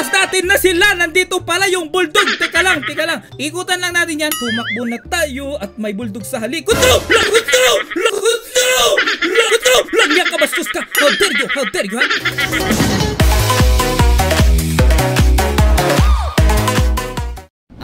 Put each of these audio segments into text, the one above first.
Nalos natin na sila! Nandito pala yung bulldog! Teka lang, teka lang. Ikutan lang natin yan. Tumakbo na tayo at may bulldog sa halik. Kutro! Lakutro! Lakutro! Lakutro! Langya ka bastos ka! How dare you! How dare you, ha?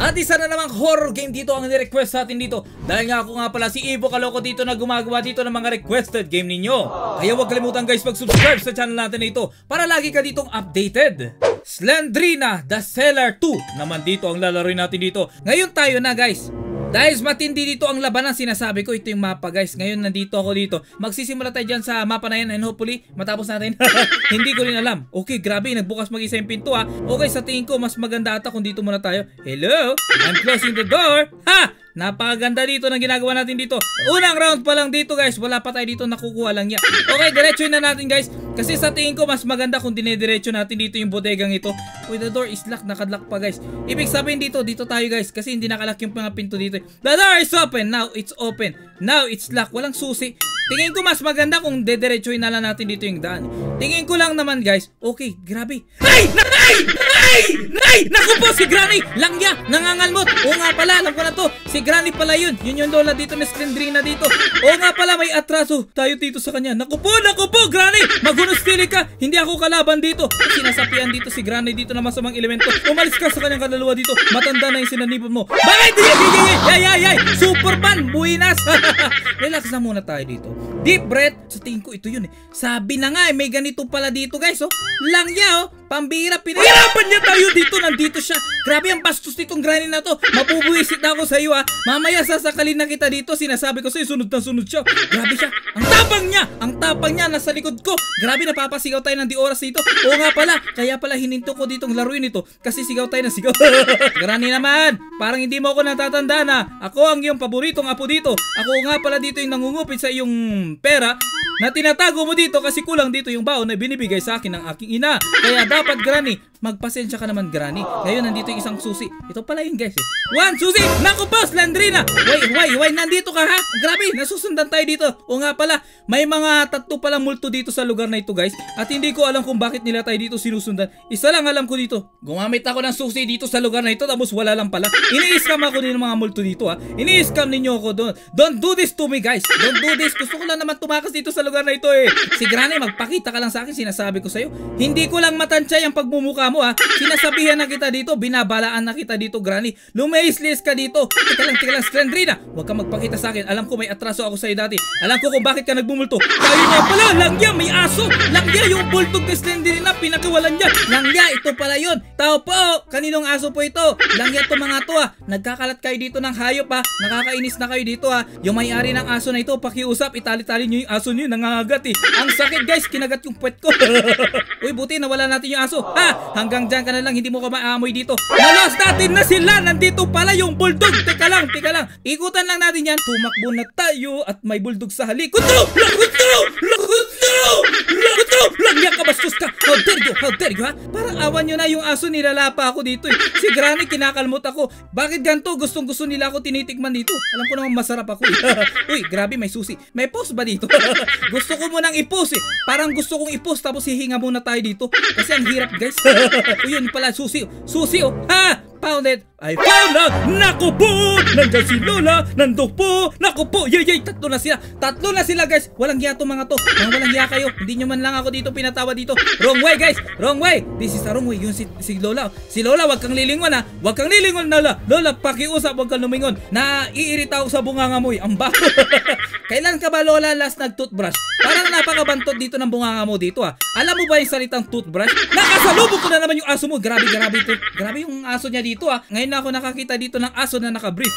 At isa na namang horror game dito ang nirequest sa atin dito. Dahil nga ako nga pala si Ivo Kaloko dito na gumagawa dito ng mga requested game ninyo. Kaya huwag kalimutan guys mag-subscribe sa channel natin na ito para lagi ka ditong updated. Slendrina The Seller 2 naman dito ang lalaroin natin dito. Ngayon tayo na guys. Guys, matindi dito ang labanan sinasabi ko. Ito yung mapa guys. Ngayon nandito ako dito. Magsisimula tayo dyan sa mapa na yan and hopefully matapos natin. Hindi ko rin alam. Okay, grabe. Nagbukas mag-isa yung pinto ha. Okay, sa tingin ko mas maganda ata kung dito muna tayo. Hello? I'm closing the door. Ha! Napakaganda dito ng ginagawa natin dito. Unang round pa lang dito guys. Wala pa tayo dito nakukuha lang niya. Okay, diretso na natin guys. Kasi sa tingin ko mas maganda kung dinediretso natin dito yung bodegang ito. Uy, the door is locked. Nakadlock pa guys. Ibig sabihin dito, dito tayo guys. Kasi hindi nakalock yung mga pinto dito. The door is open. Now it's open. Now it's locked. Walang susi. Tingin ko mas maganda kung dediretsuhin na lang natin dito yung daan. Tingin ko lang naman guys. Okay, grabe. Ay! Nay! Nay! Nay! Naku po si Granny! Langya! Nangangalmot! Oo Si Granny pala yun. Yun yung lola dito na Slendrina dito. Oo nga pala, may atraso. Tayo dito sa kanya. Naku po! Naku po! Granny! Magunostili ka! Hindi ako kalaban dito. Sinasapian dito si Granny dito na masamang elemento. Umalis ka sa kanyang kaluluwa dito. Matanda na yung sinanibot mo. Bakit? Yay! Yay! Yay! Superman! Buinas! Relax na muna tayo dito. Deep breath. Sa tingin ko ito yun eh. Sabi na nga eh, may ganito pala dito guys oh. Langya oh. Pambira, pinahirapan niya tayo dito. Nandito siya. Grabe ang bastos nitong granny na to. Mapubuisit na ako sa iyo ha. Mamaya sasakalin na kita dito. Sinasabi ko sa'yo, sunod na sunod siya. Grabe siya. Ang tapang niya. Ang tapang niya nasa likod ko. Grabe, napapasigaw tayo ng di oras dito. Oo nga pala. Kaya pala hininto ko ditong laruin ito. Kasi sigaw tayo ng sigaw. granny naman. Parang hindi mo ako natatanda na. Ako ang iyong paboritong apo dito. Ako nga pala dito yung nangungupit sa iyong pera na tinatago mo dito kasi kulang dito yung baon na binibigay sa akin ng aking ina. Kaya dapat granny, magpasensya ka naman granny. Ngayon nandito yung isang susi. Ito pala yun guys. Eh. One susi! Naku po, Landrina! Why, why, why, nandito ka ha? Grabe, nasusundan tayo dito. O nga pala, may mga tatlo palang multo dito sa lugar na ito guys. At hindi ko alam kung bakit nila tayo dito sinusundan. Isa lang alam ko dito. Gumamit ako ng susi dito sa lugar na ito tapos wala lang pala. Ini-scam ako din ng mga multo dito ha. Ini-scam ninyo ako doon. Don't do this to me guys. Don't do this. Gusto ko lang naman tumakas dito sa lugar na ito eh. Si Granny, magpakita ka lang sa akin, sinasabi ko sa'yo. Hindi ko lang matansya yung pagmumukha mo ha. Sinasabihan na kita dito, binabalaan na kita dito, Granny. Lumayis-lis ka dito. Teka lang, teka lang, Slendrina. Huwag ka magpakita sa akin. Alam ko may atraso ako sa'yo dati. Alam ko kung bakit ka nagbumulto. Tayo nga pala, langya, may aso. Langya yung bulldog ni Slendrina, pinakawalan niya. Langya, ito pala yun. Tao po, kaninong aso po ito? Langya to mga to ha. Nagkakalat kayo dito ng hayop ha. Nakakainis na kayo dito ha. Yung may-ari ng aso na ito, pakiusap, itali-tali nyo yung aso nyo, nangangagat eh. Ang sakit guys, kinagat yung puwet ko. Uy, buti nawala natin yung aso. Ha! Hanggang dyan ka na lang, hindi mo ka maamoy dito. Nalos natin na sila! Nandito pala yung bulldog! Teka lang, teka lang. Ikutan lang natin yan. Tumakbo na tayo at may bulldog sa halik. Kutro! Lakutro! Lakutro! Langya ka bastos ka! How dare you! How dare you ha? Parang awan nyo na yung aso nilalapa ako dito eh. Si Granny kinakalmot ako. Bakit ganito? Gustong gusto nila ako tinitikman dito. Alam ko naman masarap ako eh. Uy, grabe may susi. May post ba dito? gusto ko munang i-post eh. Parang gusto kong i-post tapos hihinga muna tayo dito. Kasi ang hirap guys. o yun pala, susi. Susi oh. Ha! Found it. I found out. Naku po! Nandiyan si Lola. Nandun po. Naku po. Yay, yay. Tatlo na sila. Tatlo na sila guys. Walang hiya to mga to. Mga walang hiya kayo. Hindi nyo man lang ako dito pinatawa dito. Wrong way guys. Wrong way. This is the wrong way. Yun si, si Lola. Si Lola, wag kang lilingon ha. Wag kang lilingon Lola. Lola, pakiusap. Wag kang lumingon. Naiirita ako sa bunganga mo eh. Ang baho. Kailan ka ba Lola last nag-toothbrush? Parang napakabantot dito ng bunganga mo dito ha. Alam mo ba yung salitang toothbrush? Nakasalubog ko na naman yung aso mo. Grabe, grabe. Grabe yung aso niya dito ah. Ngayon na ako nakakita dito ng aso na nakabrief.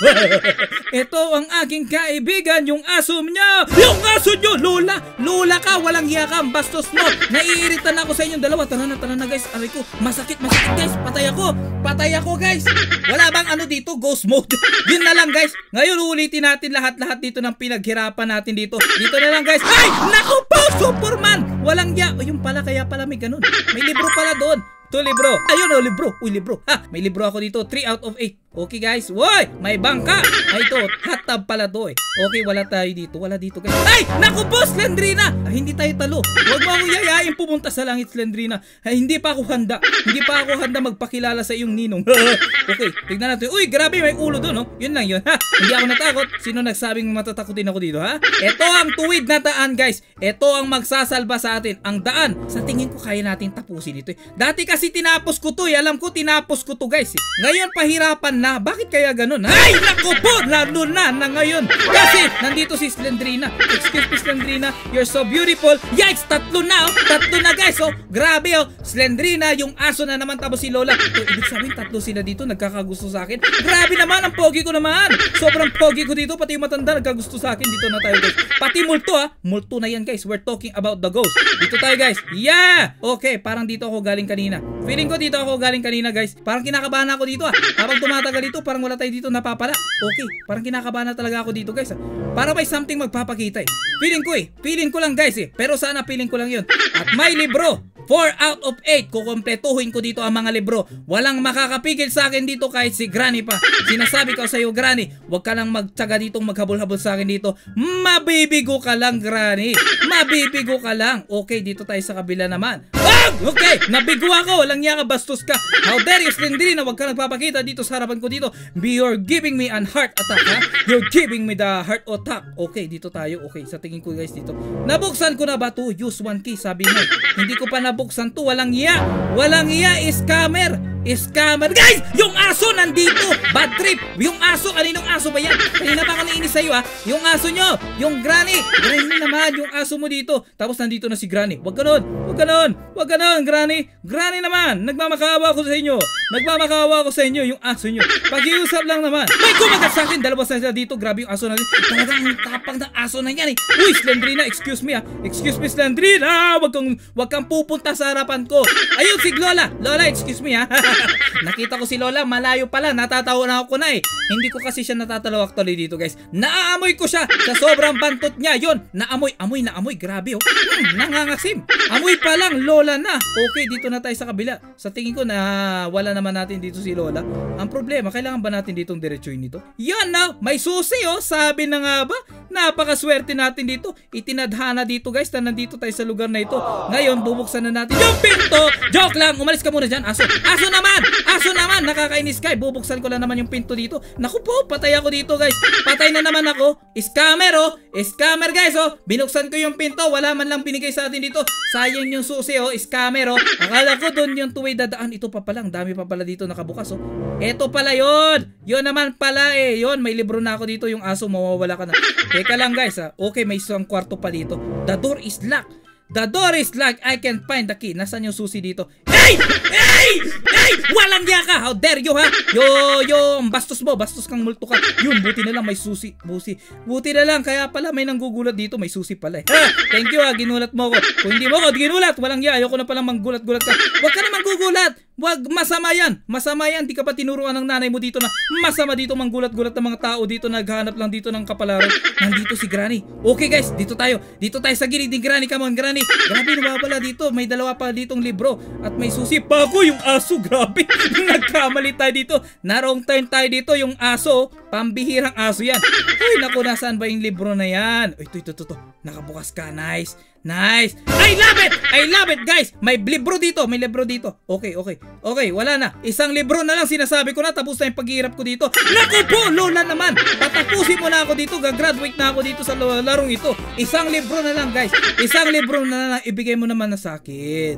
Ito ang aking kaibigan, yung aso niya. Yung aso niyo, Lola. Lola ka, walang hiya ka, bastos mo. Naiirita na ako sa inyong dalawa. Tara na, tara na guys. Aray ko, masakit, masakit guys. Patay ako. Patay ako guys. Wala bang ano dito? Ghost mode. Yun na lang guys. Ngayon ulitin natin lahat-lahat dito ng pinaghirapan natin dito. Dito na lang guys. Ay! Naku po! Superman! Walang hiya. O yung pala, kaya pala may ganun. May libro pala doon. To libro. Ayun oh, libro. Uy, libro. Ha, may libro ako dito. 3 out of 8. Okay guys, woy! May bangka! Ay ito, hot tub pala to eh. Okay, wala tayo dito. Wala dito guys. Ay! Naku po, Slendrina! Ay, hindi tayo talo. Huwag mo akong yayain pumunta sa langit, Slendrina. Ay, hindi pa ako handa. Hindi pa ako handa magpakilala sa iyong ninong. okay, tignan natin. Uy, grabe, may ulo doon, no? Yun lang yun, ha? Hindi ako natakot. Sino nagsabing matatakotin ako dito, ha? Ito ang tuwid na daan, guys. Ito ang magsasalba sa atin. Ang daan. Sa tingin ko, kaya natin tapusin ito. Eh. Dati kasi tinapos ko to, eh. Alam ko, tinapos ko to, guys. Eh. Ngayon, pahirapan na. Bakit kaya ganun? Ay, naku po! Lalo na na ngayon. Kasi, nandito si Slendrina. Excuse me, Slendrina. You're so beautiful. Yikes! Tatlo na, oh. Tatlo na, guys, oh. Grabe, oh. Slendrina, yung aso na naman tapos si Lola. So, ibig sabihin, tatlo sila dito. Nagkakagusto sa akin. Grabe naman, ang pogi ko naman. Sobrang pogi ko dito. Pati yung matanda, nagkagusto sa akin. Dito na tayo, guys. Pati multo, ah. Multo na yan, guys. We're talking about the ghost. Dito tayo, guys. Yeah! Okay, parang dito ako galing kanina. Feeling ko dito ako galing kanina, guys. Parang kinakabahan ako dito, ah. Habang tumatagal dito, parang wala tayo dito napapala. Okay, parang kinakabahan na talaga ako dito guys. Para may something magpapakita eh. Feeling ko eh. Feeling ko lang guys eh. Pero sana feeling ko lang yun. At may libro. 4 out of 8, kukompletuhin ko dito ang mga libro. Walang makakapigil sa akin dito kahit si Granny pa. Sinasabi ko sa iyo, Granny, huwag ka lang magtsaga ditong maghabol-habol sa akin dito. Mabibigo ka lang, Granny. Mabibigo ka lang. Okay, dito tayo sa kabila naman. Ah! Okay, nabigo ako. Walang niya ka, bastos ka. How dare you, Slendrina, huwag ka nagpapakita dito sa harapan ko dito. Be you're giving me an heart attack, ha? You're giving me the heart attack. Okay, dito tayo. Okay, sa tingin ko guys dito. Nabuksan ko na ba to? Use one key, sabi mo. Hindi ko pa nabuksan to. Walang iya. Walang iya. Scammer. Scammer. Guys! Yung aso nandito! Bad trip! Yung aso, kaninong aso ba yan? Kanina pa kami inis sa'yo ha? Yung aso nyo! Yung granny! Granny naman, yung aso mo dito. Tapos nandito na si granny. Huwag ganon! Huwag ganon! Huwag ganon, granny! Granny naman! Nagmamakawa ko sa inyo! Nagmamakawa ko sa inyo yung aso nyo. Pag-iusap lang naman. May kumagat sa akin! Dalawa sila dito. Grabe yung aso natin. Talagang tapang ng aso na yan eh. Uy, Slendrina! Excuse me ha? Excuse me, Slendrina! Huwag kang, huwag kang pupunta sa harapan ko. Ayun, si Lola! Lola, excuse me ha? Nakita ko si Lola, malayo pala, natatawa na ako na eh. Hindi ko kasi siya natatalaw actually dito guys. Naaamoy ko siya sa sobrang bantot niya. Yon, naamoy, amoy na amoy, grabe oh. Hmm, nangangasim. Amoy pa lang, Lola na. Okay, dito na tayo sa kabila. Sa tingin ko na wala naman natin dito si Lola. Ang problema, kailangan ba natin ditong diretsuin nito? Yan na, may susi oh. Sabi na nga ba? Napakaswerte natin dito. Itinadhana dito guys na nandito tayo sa lugar na ito. Ngayon, bubuksan na natin yung pinto. Joke lang, umalis ka muna dyan, aso. Aso naman! Aso naman! Nakakainis ka. Bubuksan ko lang naman yung pinto dito. Naku po, patay ako dito guys. Patay na naman ako. Scammer oh. Scammer guys oh. Binuksan ko yung pinto. Wala man lang binigay sa atin dito. Sayang yung susi oh. Scammer oh. Akala ko doon yung tuway dadaan. Ito pa pala. Dami pa pala dito nakabukas oh. Ito pala yon. Yon naman pala eh. Yon, may libro na ako dito. Yung aso, mawawala ka na. Teka lang guys ha. Okay, may isang kwarto pa dito. The door is locked. The door is locked. I can find the key. Nasaan yung susi dito? Hey! Hey! Hey! Walang niya ka! How dare you ha? Yo, yung bastos mo. Bastos kang multo ka. Yun, buti na lang may susi. Busi. Buti na lang. Kaya pala may nanggugulat dito. May susi pala eh. Ha! Thank you ha. Ginulat mo ko. Kung hindi mo ko ginulat, walang niya. Ayoko na palang manggulat-gulat ka. Huwag ka na manggugulat. Wag, masama yan. Masama yan. Di ka pa tinuruan ng nanay mo dito na masama dito manggulat-gulat ng mga tao dito. Naghanap lang dito ng kapalaran. Nandito si Granny. Okay guys, dito tayo. Dito tayo sa gilid ni Granny. Come on, Granny. Grabe, nawawala dito. May dalawa pa ditong libro. At may susi pa yung aso. Grabe. Nagkamali tayo dito. Narong turn tayo dito. Yung aso. Pambihirang aso yan. Ay, naku, nasaan ba yung libro na yan? Ito, ito, ito, ito. Nakabukas ka. Nice. Nice! I love it! I love it, guys! May libro dito, may libro dito. Okay, okay. Okay, wala na. Isang libro na lang sinasabi ko na, tapos na yung paghihirap ko dito. Naku po, Lola naman! Tatapusin mo na ako dito, gagraduate na ako dito sa larong ito. Isang libro na lang, guys. Isang libro na lang, ibigay mo naman na sa akin.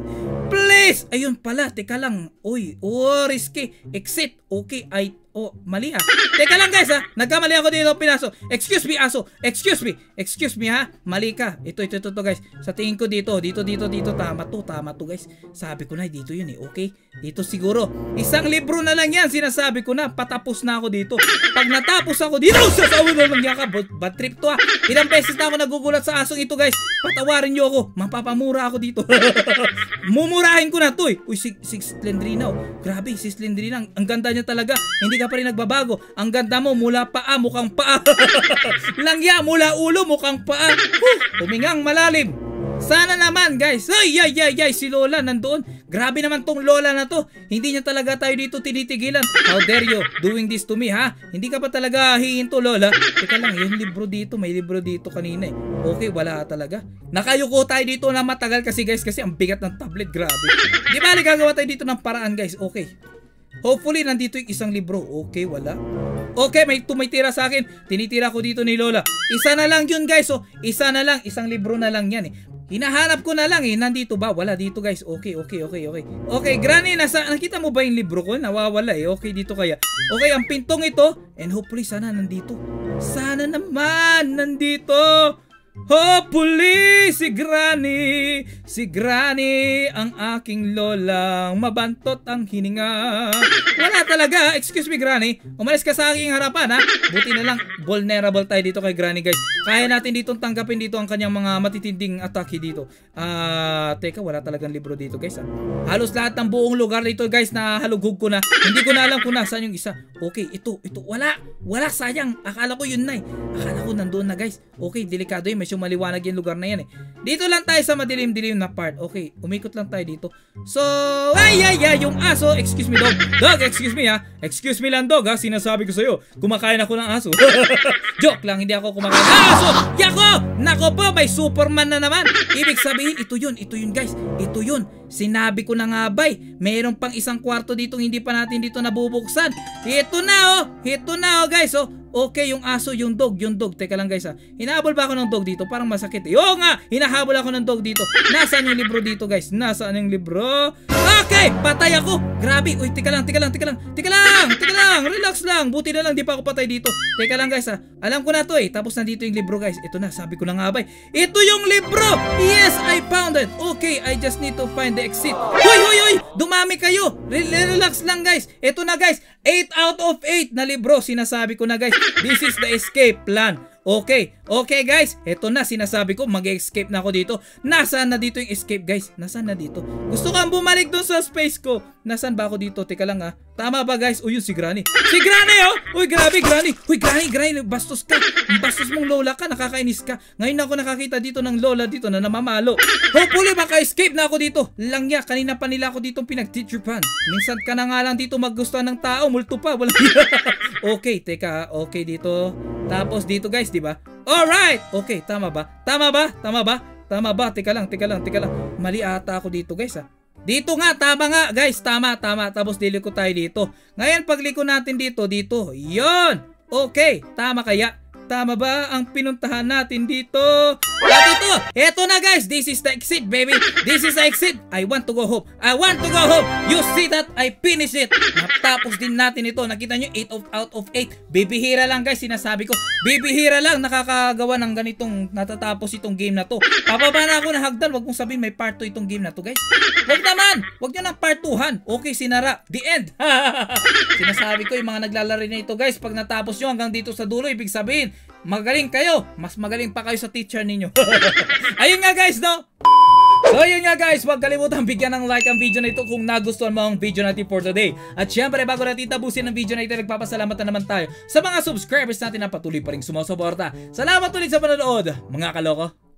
Please! Ayun pala, teka lang. Uy, oh, risky. Exit. Okay, I Oh, mali ah. Teka lang guys ha. Nagkamali ako dito pinaso. Excuse me aso. Excuse me. Excuse me ha. Mali ka. Ito, ito, ito, ito guys. Sa tingin ko dito. Dito, dito, dito. Tama to. Tama to guys. Sabi ko na dito yun eh. Okay? Dito siguro. Isang libro na lang yan. Sinasabi ko na. Patapos na ako dito. Pag natapos ako dito. Sasawa na lang yaka. Bad trip to ha. Ilang beses na ako nagugulat sa asong ito guys. Patawarin nyo ako. Mapapamura ako dito. Mumurahin ko na to eh. Uy, si, si Slendrina oh. Grabe, si Slendrina. Ang ganda niya talaga. Hindi ka pa rin nagbabago. Ang ganda mo mula paa, mukhang paa. Langya mula ulo, mukhang paa. Humingang malalim. Sana naman guys. Ay, ay, ay, ay, si Lola nandoon. Grabe naman tong lola na to. Hindi niya talaga tayo dito tinitigilan. How dare you doing this to me ha? Hindi ka pa talaga hihinto lola. Teka lang, yung libro dito, may libro dito kanina eh. Okay, wala talaga. Nakayuko tayo dito na matagal kasi guys kasi ang bigat ng tablet, grabe. Di ba, gagawa tayo dito ng paraan guys. Okay. Hopefully, nandito yung isang libro. Okay, wala. Okay, may tumitira sa akin. Tinitira ko dito ni Lola. Isa na lang yun guys. Oh, isa na lang. Isang libro na lang yan eh. Hinahanap ko na lang eh. Nandito ba? Wala dito guys. Okay, okay, okay, okay. Okay, Granny, nasa, nakita mo ba yung libro ko? Nawawala eh. Okay, dito kaya. Okay, ang pintong ito. And hopefully, sana nandito. Sana naman nandito. Hopefully, si Granny, si Granny ang aking lolang mabantot ang hininga. Wala talaga, excuse me Granny, umalis ka sa aking harapan ha. Buti na lang, vulnerable tayo dito kay Granny guys. Kaya natin dito tanggapin dito ang kanyang mga matitinding atake dito. Ah, uh, teka, wala talagang libro dito guys ha. Halos lahat ng buong lugar dito guys na halughog ko na. Hindi ko na alam kung nasaan yung isa. Okay, ito, ito, wala, wala sayang. Akala ko yun na eh. Akala ko nandoon na guys. Okay, delikado yun medyo maliwanag yung lugar na yan eh. Dito lang tayo sa madilim-dilim na part. Okay, umikot lang tayo dito. So, ay, ay, ay, yung aso, excuse me dog. Dog, excuse me ha. Excuse me lang dog ha, sinasabi ko sa'yo. Kumakain ako ng aso. Joke lang, hindi ako kumakain ng aso. Yako! Nako po, may Superman na naman. Ibig sabihin, ito yun, ito yun guys. Ito yun. Sinabi ko na nga bay, mayroon pang isang kwarto dito hindi pa natin dito nabubuksan. Ito na oh, ito na oh guys oh. Okay, yung aso, yung dog, yung dog. Teka lang guys ha. Hinahabol ba ako ng dog dito? Parang masakit eh. Oo nga, hinahabol ako ng dog dito. Nasaan yung libro dito guys? Nasaan yung libro? Okay, patay ako. Grabe. Uy, tika lang, tika lang, tika lang. Tika lang, tika lang. Relax lang. Buti na lang, di pa ako patay dito. Teka lang guys ha. Alam ko na to eh. Tapos nandito yung libro guys. Ito na, sabi ko na nga ba. Ito yung libro. Yes, I found it. Okay, I just need to find the exit. Hoy, hoy, hoy. Dumami kayo. Relax lang guys. Ito na guys. 8 out of 8 na libro. Sinasabi ko na guys. This is the escape plan. Okay, okay guys, eto na sinasabi ko, mag-escape na ako dito. Nasaan na dito yung escape guys? Nasaan na dito? Gusto kang bumalik doon sa space ko. Nasaan ba ako dito? Teka lang ah. Tama ba guys? O yun si Granny. Si Granny oh! Uy grabe Granny! Uy Granny, Granny, bastos ka. Bastos mong lola ka, nakakainis ka. Ngayon ako nakakita dito ng lola dito na namamalo. Hopefully maka-escape na ako dito. Langya, kanina pa nila ako dito pinag-teacherpan. Minsan ka na nga lang dito maggustuhan ng tao, multo pa. Walang Okay, teka, okay dito. Tapos dito guys, di ba? Alright! Okay, tama ba? Tama ba? Tama ba? Tama ba? Teka lang, teka lang, teka lang. Mali ata ako dito guys ha. Dito nga, tama nga guys, tama, tama. Tapos diliko tayo dito. Ngayon, pagliko natin dito, dito. Yon! Okay, tama kaya? Tama ba ang pinuntahan natin dito? Ito, eto na guys, this is the exit baby. This is the exit. I want to go home. I want to go home. You see that? I finish it. Natapos din natin ito. Nakita nyo, 8 of, out of 8. Bibihira lang guys, sinasabi ko. Bibihira lang nakakagawa ng ganitong natatapos itong game na to. Pababa na ako ng hagdan. Wag mong sabihin may part 2 itong game na to guys. Wag naman. Wag nyo ng part 2han. Okay, sinara. The end. sinasabi ko yung mga naglalaro na ito guys. Pag natapos nyo hanggang dito sa dulo, ibig sabihin, magaling kayo. Mas magaling pa kayo sa teacher ninyo. Ayun nga guys, no? So yun nga guys, huwag kalimutan bigyan ng like ang video na ito kung nagustuhan mo ang video natin for today. At syempre bago natin tapusin ang video na ito, nagpapasalamat na naman tayo sa mga subscribers natin na patuloy pa rin sumusuporta. Salamat ulit sa panonood, mga kaloko.